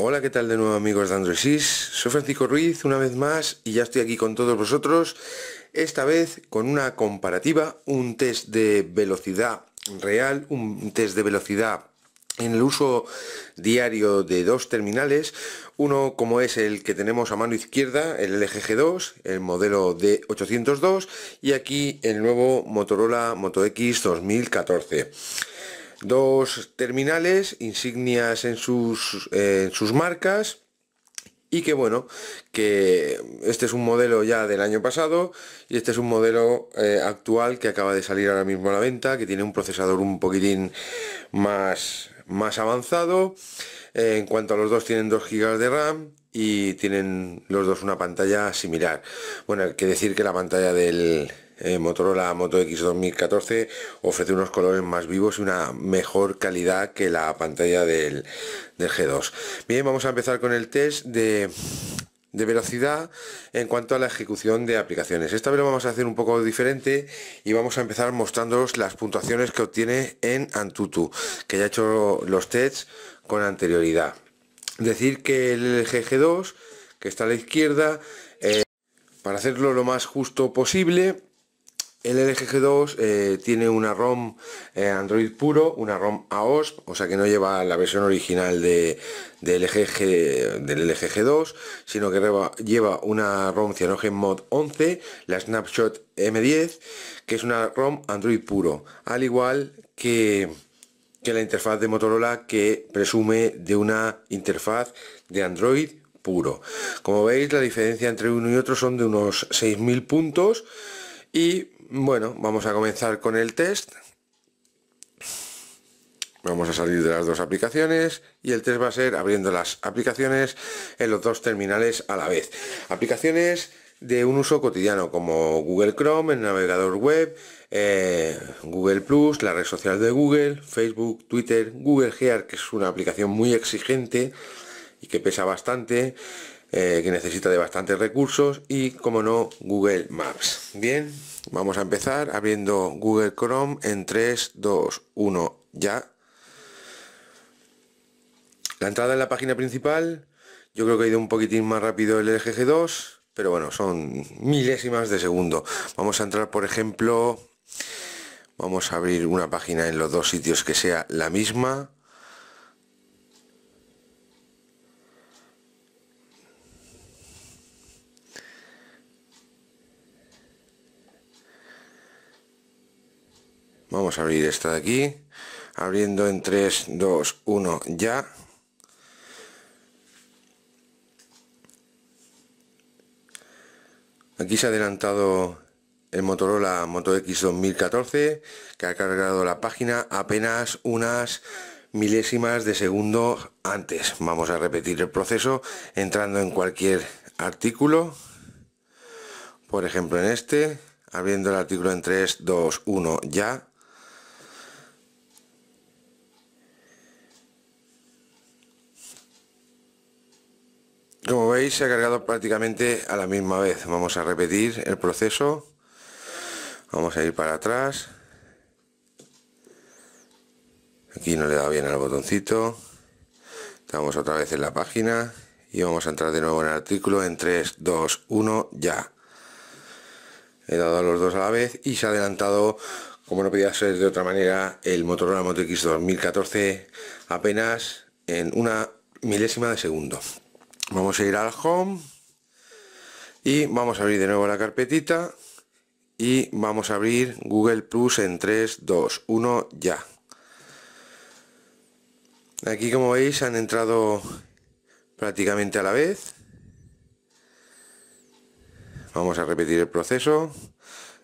Hola, ¿qué tal de nuevo amigos de Android Soy Francisco Ruiz una vez más y ya estoy aquí con todos vosotros, esta vez con una comparativa, un test de velocidad real, un test de velocidad en el uso diario de dos terminales, uno como es el que tenemos a mano izquierda, el LG G2, el modelo D802 y aquí el nuevo Motorola Moto X 2014 dos terminales, insignias en sus, sus marcas y que bueno, que este es un modelo ya del año pasado y este es un modelo eh, actual que acaba de salir ahora mismo a la venta, que tiene un procesador un poquitín más, más avanzado. Eh, en cuanto a los dos tienen 2 GB de RAM y tienen los dos una pantalla similar. Bueno, hay que decir que la pantalla del, eh, Motorola Moto X 2014 ofrece unos colores más vivos y una mejor calidad que la pantalla del, G2. Bien, vamos a empezar con el test de, velocidad en cuanto a la ejecución de aplicaciones. Esta vez lo vamos a hacer un poco diferente y vamos a empezar mostrándoos las puntuaciones que obtiene en Antutu, que ya he hecho los tests con anterioridad. Decir que el GG2, que está a la izquierda, eh, para hacerlo lo más justo posible, el LG G2 eh, tiene una ROM eh, Android puro, una ROM AOSP, o sea que no lleva la versión original de, del LG, del LG G2, sino que lleva una ROM CyanogenMod 11, la Snapshot M10, que es una ROM Android puro, al igual que, que la interfaz de Motorola que presume de una interfaz de Android puro. Como veis, la diferencia entre uno y otro son de unos 6.000 puntos y bueno, vamos a comenzar con el test. Vamos a salir de las dos aplicaciones y el test va a ser abriendo las aplicaciones en los dos terminales a la vez. Aplicaciones de un uso cotidiano como Google Chrome, el navegador web, eh, Google Plus, la red social de Google, Facebook, Twitter, Google Gear, que es una aplicación muy exigente y que pesa bastante, eh, que necesita de bastantes recursos y como no Google Maps. Bien, vamos a empezar abriendo Google Chrome en 3, 2, 1, ya. La entrada en la página principal, yo creo que ha ido un poquitín más rápido el LG 2 pero bueno, son milésimas de segundo. Vamos a entrar, por ejemplo, vamos a abrir una página en los dos sitios que sea la misma. Vamos a abrir esta de aquí. Abriendo en 3, 2, 1, ya. Aquí se ha adelantado el Motorola Moto X 2014 que ha cargado la página apenas unas milésimas de segundo antes. Vamos a repetir el proceso entrando en cualquier artículo. Por ejemplo en este, abriendo el artículo en 3, 2, 1, ya. Como veis se ha cargado prácticamente a la misma vez. Vamos a repetir el proceso. Vamos a ir para atrás. Aquí no le da bien al botoncito. Estamos otra vez en la página y vamos a entrar de nuevo en el artículo en 3, 2, 1, ya. He dado a los dos a la vez y se ha adelantado, como no podía ser de otra manera, el Motorola Moto X 2014 apenas en una milésima de segundo. Vamos a ir al home y vamos a abrir de nuevo la carpetita y vamos a abrir Google Plus en 3, 2, 1, ya. Aquí como veis han entrado prácticamente a la vez. Vamos a repetir el proceso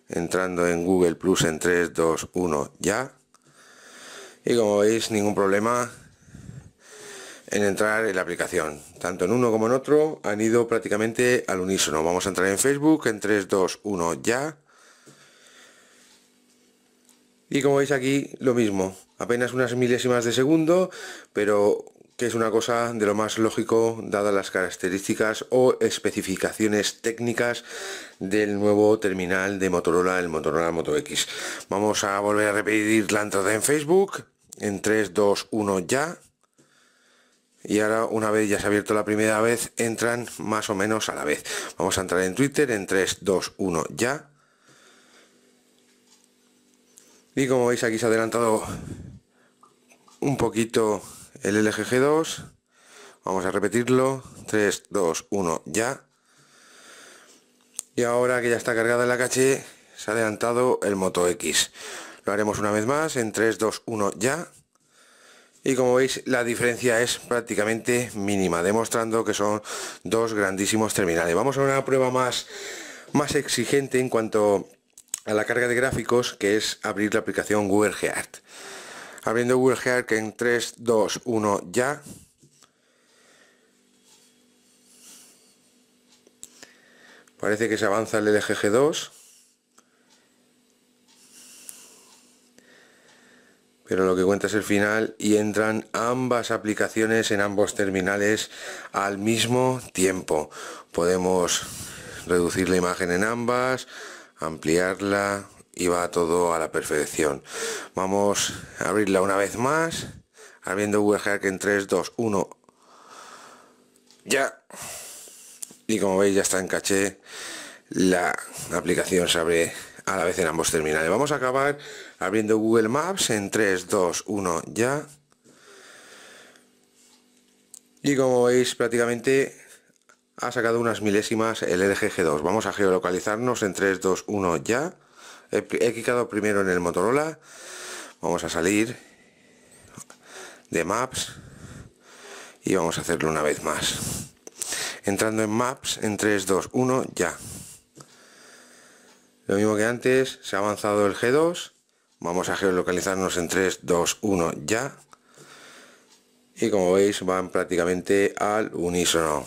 entrando en Google Plus en 3, 2, 1, ya. Y como veis ningún problema en entrar en la aplicación. Tanto en uno como en otro han ido prácticamente al unísono. Vamos a entrar en Facebook en 3, 2, 1, ya. Y como veis aquí, lo mismo. Apenas unas milésimas de segundo, pero que es una cosa de lo más lógico dadas las características o especificaciones técnicas del nuevo terminal de Motorola, el Motorola Moto X. Vamos a volver a repetir la entrada en Facebook en 3, 2, 1 ya y ahora una vez ya se ha abierto la primera vez entran más o menos a la vez. Vamos a entrar en twitter en 3 2 1 ya. Y como veis aquí se ha adelantado un poquito el LG G2 vamos a repetirlo. 3 2 1 ya. Y ahora que ya está cargada la caché se ha adelantado el Moto X. Lo haremos una vez más en 3 2 1 ya y como veis la diferencia es prácticamente mínima, demostrando que son dos grandísimos terminales. Vamos a una prueba más, más exigente en cuanto a la carga de gráficos, que es abrir la aplicación Google Heart. Abriendo Google Heart en 3, 2, 1, ya. Parece que se avanza el LGG2. Pero lo que cuenta es el final y entran ambas aplicaciones en ambos terminales al mismo tiempo. Podemos reducir la imagen en ambas, ampliarla y va todo a la perfección. Vamos a abrirla una vez más, abriendo VGARC en 3, 2, 1. Ya. Y como veis ya está en caché, la aplicación se abre a la vez en ambos terminales. Vamos a acabar abriendo Google Maps en 3, 2, 1, ya. Y como veis prácticamente ha sacado unas milésimas el LG G2. Vamos a geolocalizarnos en 3, 2, 1, ya. He, he clicado primero en el Motorola. Vamos a salir de Maps y vamos a hacerlo una vez más. Entrando en Maps en 3, 2, 1, ya. Lo mismo que antes, se ha avanzado el G2. Vamos a geolocalizarnos en 3, 2, 1, ya. Y como veis van prácticamente al unísono.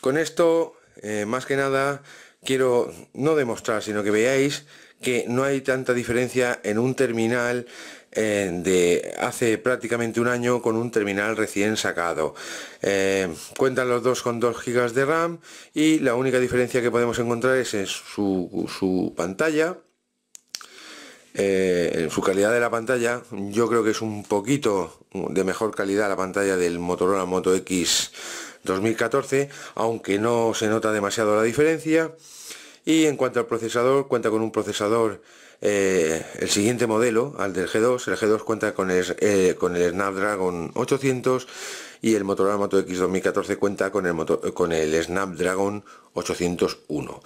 Con esto, eh, más que nada, quiero no demostrar, sino que veáis que no hay tanta diferencia en un terminal eh, de hace prácticamente un año con un terminal recién sacado. Eh, cuentan los dos con 2 GB de RAM y la única diferencia que podemos encontrar es en su, pantalla. Eh, en su calidad de la pantalla yo creo que es un poquito de mejor calidad la pantalla del Motorola Moto X 2014 aunque no se nota demasiado la diferencia y en cuanto al procesador cuenta con un procesador eh, el siguiente modelo, al del G2, el G2 cuenta con el, eh, Snapdragon 800 y el Motorola Moto X 2014 cuenta con el, Snapdragon 801.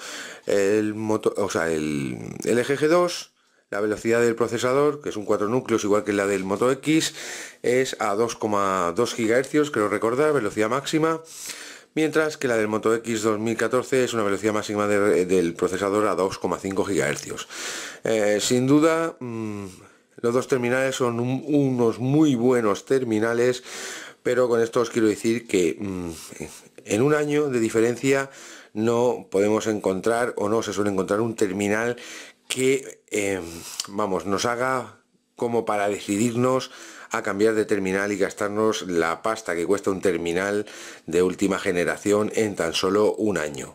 El, moto, o sea, el, el G2 la velocidad del procesador, que es un 4 núcleos igual que la del Moto X, es a 2,2 GHz, creo recordar, velocidad máxima mientras que la del Moto X 2014 es una velocidad máxima del procesador a 2,5 GHz. Eh, sin duda, mm, los dos terminales son unos muy buenos terminales, pero con esto os quiero decir que mm, en un año de diferencia no podemos encontrar o no se suele encontrar un terminal que, em, vamos, nos haga como para decidirnos a cambiar de terminal y gastarnos la pasta que cuesta un terminal de última generación en tan solo un año.